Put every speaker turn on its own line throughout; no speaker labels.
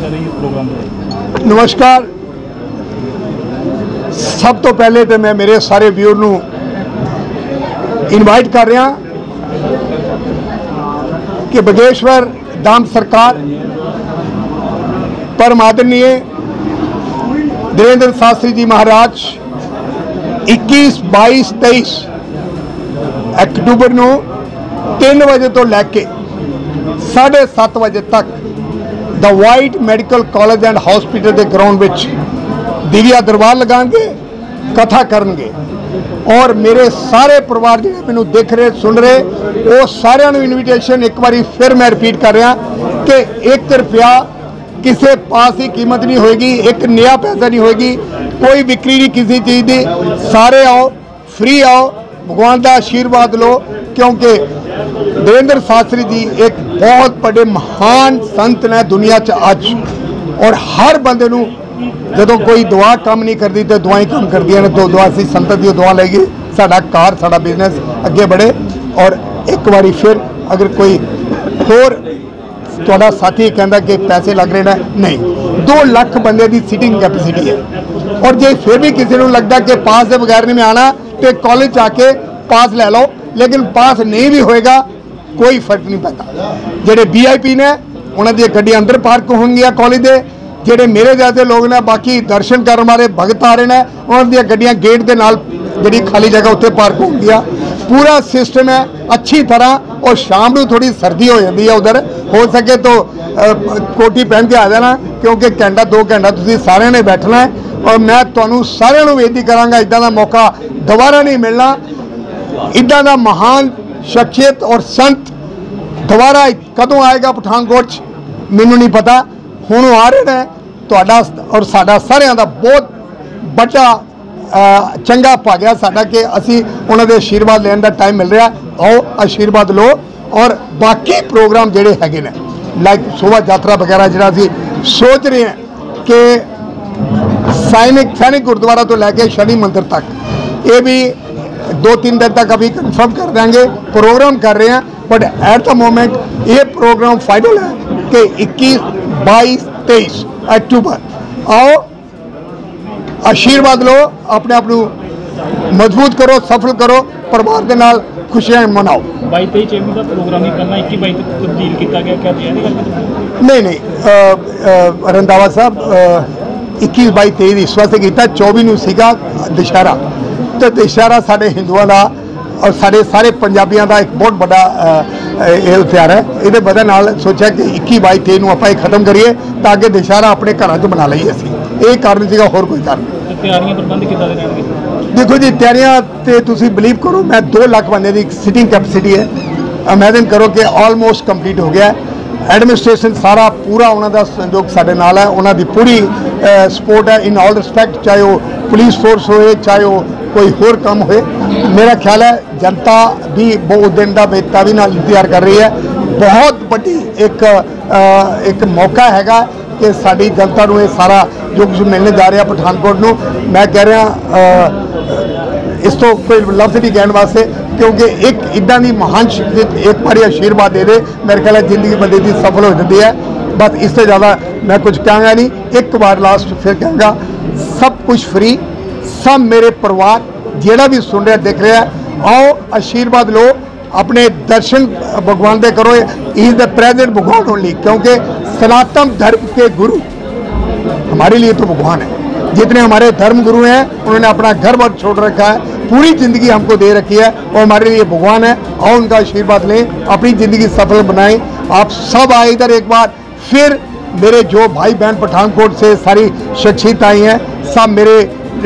ਜਾ ਰਹੀ ਹੈ ਪ੍ਰੋਗਰਾਮ ਦੇ
ਨਮਸਕਾਰ ਸਭ ਤੋਂ ਪਹਿਲੇ ਤੇ ਮੈਂ ਮੇਰੇ ਸਾਰੇ ਵਿਊਰ ਨੂੰ ਇਨਵਾਈਟ ਕਰ ਰਿਹਾ ਕਿ ਬਗੇਸ਼ਵਰ धाम सरकार परम आदरणीय देवेंद्र शास्त्री जी महाराज 21 22 23 ਅਕਤੂਬਰ ਨੂੰ 3 ਵਜੇ ਤੋਂ ਲੈ ਕੇ 7:30 ਵਜੇ ਤੱਕ ਦਾ white medical college and hospital ਦੇ ਗਰਾਊਂਡ ਵਿੱਚ ਦਿਵਿਆ ਦਰਬਾਰ ਲਗਾਣਗੇ, ਕਥਾ ਕਰਨਗੇ। ਔਰ ਮੇਰੇ ਸਾਰੇ ਪਰਿਵਾਰ ਜਿਹੜੇ ਮੈਨੂੰ ਦੇਖ ਰਹੇ, ਸੁਣ ਰਹੇ, ਉਹ ਸਾਰਿਆਂ ਨੂੰ ਇਨਵੀਟੇਸ਼ਨ ਇੱਕ ਵਾਰੀ ਫਿਰ ਮੈਂ ਰਿਪੀਟ ਕਰ ਰਿਹਾ ਕਿ 1 ਰੁਪਿਆ ਕਿਸੇ ਪਾਸ ਦੀ ਕੀਮਤ ਨਹੀਂ ਹੋਏਗੀ, ਇੱਕ ਨਿਆ ਪੈਸਾ ਨਹੀਂ ਹੋਏਗੀ, ਕੋਈ ਵਿਕਰੀ ਨਹੀਂ ਕਿਸੇ ਚੀਜ਼ ਦੀ। ਸਾਰੇ ਆਓ ਫ੍ਰੀ ਆਓ ਭਗਵਾਨ ਦਾ ਆਸ਼ੀਰਵਾਦ ਲਓ, ਕਿਉਂਕਿ ਦੇਵੇਂਦਰ ਸ਼ਾਸਤਰੀ ਜੀ ਇੱਕ ਬਹੁਤ ਵੱਡੇ ਮਹਾਨ ਸੰਤ ਨੇ ਦੁਨੀਆ 'ਚ ਅੱਜ। ਔਰ ਹਰ ਬੰਦੇ ਨੂੰ ਜਦੋਂ ਕੋਈ ਦੁਆ ਕੰਮ ਨਹੀਂ ਕਰਦੀ, ਤੇ ਦੁਆਈ ਕੰਮ ਕਰਦੀਆਂ ਨੇ, ਦੋ ਦੁਆ ਸੀ ਸੰਤ ਦੀ ਦੁਆ ਲਏਗੀ ਸਾਡਾ ਕਾਰ ਸਾਡਾ ਬਿਜ਼ਨਸ ਅੱਗੇ ਵਧੇ। ਔਰ ਇੱਕ ਵਾਰੀ ਫਿਰ ਅਗਰ ਕੋਈ ਹੋਰ ਤੁਹਾਡਾ ਸਾਥੀ ਕਹਿੰਦਾ ਕਿ ਪੈਸੇ ਲੱਗ ਰਹੇ ਨੇ, ਨਹੀਂ 2 ਲੱਖ ਬੰਦੇ ਦੀ ਸੀਟਿੰਗ ਕੈਪੈਸਿਟੀ ਹੈ। ਔਰ ਜੇ ਫਿਰ ਵੀ ਕਿਸੇ ਨੂੰ ਲੱਗਦਾ ਕਿ ਪਾਸ ਦੇ ਬਗੈਰ ਨਹੀਂ ਮੈਂ ਆਣਾ ਤੇ ਕਾਲਜ ਆ ਕੇ ਪਾਸ ਲੈ ਲਓ ਲੇਕਿਨ ਪਾਸ ਨਹੀਂ ਵੀ ਹੋਏਗਾ ਕੋਈ ਫ਼ਰਕ ਨਹੀਂ ਪੈਂਦਾ। ਜਿਹੜੇ ਵੀਆਈਪੀ ਨੇ ਉਹਨਾਂ ਦੀਆਂ ਗੱਡੀਆਂ ਅੰਦਰ ਪਾਰਕ ਹੋਣਗੀਆਂ ਕਾਲਜ ਦੇ। ਜਿਹੜੇ ਮੇਰੇ ਜ਼ਿਆਦੇ ਲੋਕ ਨੇ ਬਾਕੀ ਦਰਸ਼ਨ ਕਰਨ ਵਾਲੇ ਭਗਤ ਆ ਰਹੇ ਨੇ ਉਹਨਾਂ ਦੀਆਂ ਗੱਡੀਆਂ ਗੇਟ ਦੇ ਨਾਲ ਜਿਹੜੀ ਖਾਲੀ ਜਗ੍ਹਾ ਉੱਤੇ ਪਾਰਕ ਹੋਣਗੀਆਂ। ਪੂਰਾ ਸਿਸਟਮ ਹੈ ਅੱਛੀ ਤਰ੍ਹਾਂ ਔਰ ਸ਼ਾਮ ਨੂੰ ਥੋੜੀ ਸਰਦੀ ਹੋ ਜਾਂਦੀ ਹੈ ਉਧਰ। ਹੋ ਸਕੇ ਤਾਂ ਅ, ਕੋਟੀ ਪਹਿਨ ਕੇ ਆ ਜਾਣਾ ਕਿਉਂਕਿ ਘੰਟਾ 2 ਘੰਟਾ ਤੁਸੀਂ ਸਾਰਿਆਂ ਨੇ ਬੈਠਣਾ ਹੈ। ਔਰ ਮੈਂ ਤੁਹਾਨੂੰ ਸਾਰਿਆਂ ਨੂੰ ਬੇਨਤੀ ਕਰਾਂਗਾ ਇਦਾਂ ਦਾ ਮੌਕਾ ਦੁਬਾਰਾ ਨਹੀਂ ਮਿਲਣਾ ਇਦਾਂ ਦਾ ਮਹਾਨ ਸ਼ਖਸੀਅਤ ਔਰ ਸੰਤ ਦੁਬਾਰਾ ਕਦੋਂ ਆਏਗਾ ਪਠਾਨਕੋਟ 'ਚ ਮੈਨੂੰ ਨਹੀਂ ਪਤਾ ਹੁਣ ਉਹ ਆ ਰਹੇ ਤੁਹਾਡਾ ਔਰ ਸਾਡਾ ਸਾਰਿਆਂ ਦਾ ਬਹੁਤ ਵੱਡਾ ਅ, ਚੰਗਾ ਭਾਗਿਆ ਸਾਡਾ ਕਿ ਅਸੀਂ ਉਹਨਾਂ ਦੇ ਆਸ਼ੀਰਵਾਦ ਲੈਣ ਦਾ ਟਾਈਮ ਮਿਲ ਰਿਹਾ ਆਓ ਆਸ਼ੀਰਵਾਦ ਲਓ ਔਰ ਬਾਕੀ ਪ੍ਰੋਗਰਾਮ ਜਿਹੜੇ ਹੈਗੇ ਨੇ ਲਾਈਕ ਸ਼ੋਭਾ ਯਾਤਰਾ ਵਗੈਰਾ ਜਿਹੜਾ ਅਸੀਂ ਸੋਚ ਰਹੇ ਹਾਂ ਕਿ ਸੈਨਿਕ ਸੈਨਿਕ ਗੁਰਦੁਆਰਾ ਤੋਂ ਲੈ ਕੇ ਸ਼ਨੀ ਮੰਦਿਰ ਤੱਕ ਇਹ ਵੀ ਦੋ ਤਿੰਨ ਦਿਨ ਤੱਕ ਅਭੀ ਕਨਫਰਮ ਕਰ देंगे ਪ੍ਰੋਗਰਾਮ ਕਰ ਰਹੇ हैं ਬਟ ਐਟ ਦਾ ਮੋਮੈਂਟ ਇਹ ਪ੍ਰੋਗਰਾਮ ਫਾਈਨਲ ਹੈ ਕਿ 21, 22, 23 अक्टूबर आओ ਆਸ਼ੀਰਵਾਦ ਲਓ ਆਪਣੇ ਆਪ ਨੂੰ ਮਜ਼ਬੂਤ ਕਰੋ ਸਫਲ ਕਰੋ ਪਰਿਵਾਰ ਦੇ ਨਾਲ ਖੁਸ਼ੀਆਂ ਮਨਾਓ।
22 ਚੇਂਬਰ ਦਾ ਪ੍ਰੋਗਰਾਮ ਹੀ ਕਰਨਾ 21 22 ਤੱਕ ਤਬਦੀਲ ਕੀਤਾ ਗਿਆ ਕਿਆ ਇਹ ਗੱਲ
ਨਹੀਂ ਨਹੀਂ ਰੰਦਾਵਾ ਸਾਹਿਬ 21 22 23 ਇਸ ਵਾਸਤੇ ਕੀਤਾ 24 ਨੂੰ ਸੀਗਾ ਦੁਸ਼ਹਿਰਾ। ਤੇ ਦੁਸ਼ਹਿਰਾ ਸਾਡੇ ਹਿੰਦੂਆਂ ਦਾ ਔਰ ਸਾਡੇ ਸਾਰੇ ਪੰਜਾਬੀਆਂ ਦਾ ਇੱਕ ਬਹੁਤ ਵੱਡਾ ਇਹ ਤਿਉਹਾਰ ਹੈ। ਇਹਦੇ ਵਜ੍ਹਾ ਨਾਲ ਸੋਚਿਆ ਕਿ 21 22 23 ਨੂੰ ਆਪਾਂ ਇਹ ਖਤਮ ਕਰੀਏ ਤਾਂ ਕਿ ਦੁਸ਼ਹਿਰਾ ਆਪਣੇ ਘਰਾਂ 'ਚ ਮਨਾ ਲਈਏ ਅਸੀਂ। ਇਹ ਕਾਰਨ ਸੀਗਾ ਹੋਰ ਕੋਈ ਕਾਰਨ ਨਹੀਂ।
ਤਿਆਰੀਆਂ ਪ੍ਰਬੰਧ ਕਿੱਦਾਂ ਦੇ ਰਹਿਣਗੇ?
ਦੇਖੋ ਜੀ ਤਿਆਰੀਆਂ ਤੇ ਤੁਸੀਂ ਬਲੀਵ ਕਰੋ ਮੈਂ 2 ਲੱਖ ਬੰਦੇ ਦੀ ਸਿਟਿੰਗ ਕੈਪੈਸਿਟੀ ਹੈ। ਇਮੇਜਿਨ ਕਰੋ ਕਿ ਆਲਮੋਸਟ ਕੰਪਲੀਟ ਹੋ ਗਿਆ। ਐਡਮਿਨਿਸਟ੍ਰੇਸ਼ਨ ਸਾਰਾ ਪੂਰਾ ਉਹਨਾਂ ਦਾ ਸੰਯੋਗ ਸਾਡੇ ਨਾਲ ਹੈ। ਉਹਨਾਂ ਦੀ ਪੂਰੀ ਸਪੋਰਟ ਹੈ। ਇਨ ਆਲ ਰਿਸਪੈਕਟ ਚਾਹੇ ਉਹ ਪੁਲਿਸ ਫੋਰਸ ਹੋਏ, ਚਾਹੇ ਉਹ ਕੋਈ ਹੋਰ ਕੰਮ ਹੋਏ। ਮੇਰਾ ਖਿਆਲ ਹੈ ਜਨਤਾ ਵੀ ਬਹੁਤ ਦਿਨ ਦਾ ਬੇਤਾ ਵੀ ਨਾਲ ਇੰਤਜ਼ਾਰ ਕਰ ਰਹੀ ਹੈ। ਬਹੁਤ ਵੱਡੀ ਇੱਕ ਇੱਕ ਮੌਕਾ ਹੈਗਾ ਕਿ ਸਾਡੀ ਜਨਤਾ ਨੂੰ ਇਹ ਸਾਰਾ ਜੋ ਕੁਝ ਮਿਲਣ ਜਾ ਰਿਹਾ ਪਠਾਨਕੋਟ ਨੂੰ। ਮੈਂ ਕਹਿ ਰਿਹਾ ਇਸ ਤੋਂ ਕੋਈ ਲਫ਼ਜ਼ ਨਹੀਂ ਕਹਿਣ ਵਾਸਤੇ। ਕਿਉਂਕਿ ਇੱਕ ਇਦਾਂ ਦੀ ਮਹਾਨ ਸ਼ਖਸੀਅਤ ਇੱਕ ਵਾਰੀ ਆਸ਼ੀਰਵਾਦ ਦੇ ਦੇ ਮੇਰੇ ਖਿਆਲ ਹੈ ਜ਼ਿੰਦਗੀ ਬੰਦੇ ਦੀ ਸਫਲ ਹੋ ਜਾਂਦੀ ਹੈ ਬਸ ਇਸ ਤੋਂ ਜ਼ਿਆਦਾ ਮੈਂ ਕੁਝ ਕਹਾਂਗਾ ਨਹੀਂ ਇੱਕ ਵਾਰ ਲਾਸਟ ਫਿਰ ਕਹਾਂਗਾ ਸਭ ਕੁਝ ਫ੍ਰੀ ਸਭ ਮੇਰੇ ਪਰਿਵਾਰ ਜਿਹੜਾ ਵੀ ਸੁਣ ਰਿਹਾ ਦੇਖ ਰਿਹਾ ਆਓ ਆਸ਼ੀਰਵਾਦ ਲਓ अपने दर्शन भगवान दे करो इज द प्रेजेंट भगवान ओनली क्योंकि सनातन धर्म के गुरु हमारे लिए तो भगवान है जितने हमारे धर्म गुरु हैं, उन्होंने अपना घर वर छोड़ रखा है। पूरी ज़िंदगी हमको दे रखी है। और हमारे लिए भगवान है और उनका आशीर्वाद लें, अपनी ज़िंदगी सफल बनाएँ। आप सब आए इधर एक बार, फिर मेरे जो भाई बहन पठानकोट से सारी शख्सियत आई हैं, सब मेरे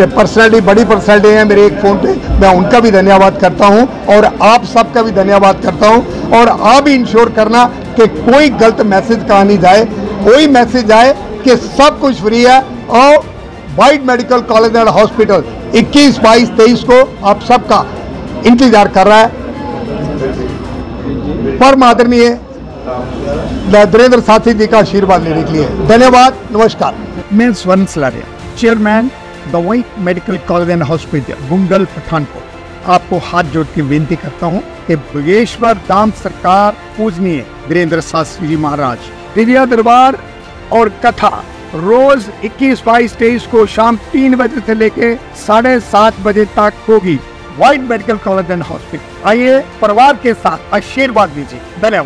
पर्सनैलिटी बड़ी पर्सनैलिटी हैं, मेरे एक फ़ोन पे मैं उनका भी धन्यवाद करता हूँ और आप सबका भी धन्यवाद करता हूँ। और आप इंश्योर करना कि कोई गलत मैसेज कहा नहीं जाए, कोई मैसेज आए कि सब कुछ फ्री है और white medical college and hospital 21 22 23 को आप सबका इंतज़ार कर रहा है। परम आदरणीय नरेंद्र साथी जी का आशीर्वाद लेने के लिए धन्यवाद, नमस्कार।
मैं स्वर्ण सलारिया चेयरमैन दवाई मेडिकल कॉलेज एंड हॉस्पिटल गुंगल पठानकोट आपको हाथ जोड़ के विनती करता हूँ कि भुगेश्वर धाम सरकार पूजनीय, वीरेंद्र शास्त्री जी महाराज दिव्या दरबार
और कथा रोज 21 बाईस तेईस को शाम तीन बजे से लेकर साढ़े सात बजे तक होगी white medical college and hospital. आइए परिवार के साथ आशीर्वाद दीजिए। धन्यवाद।